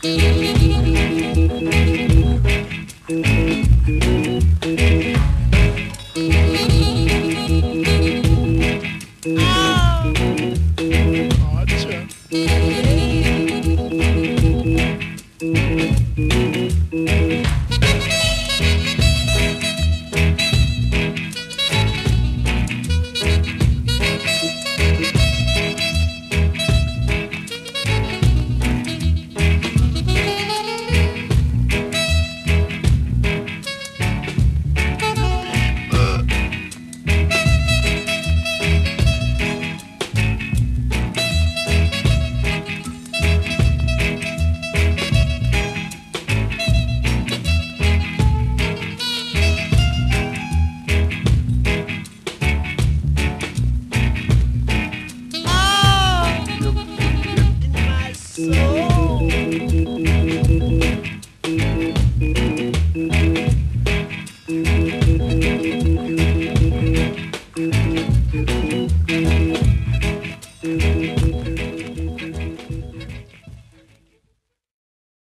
Mm-hmm. sou.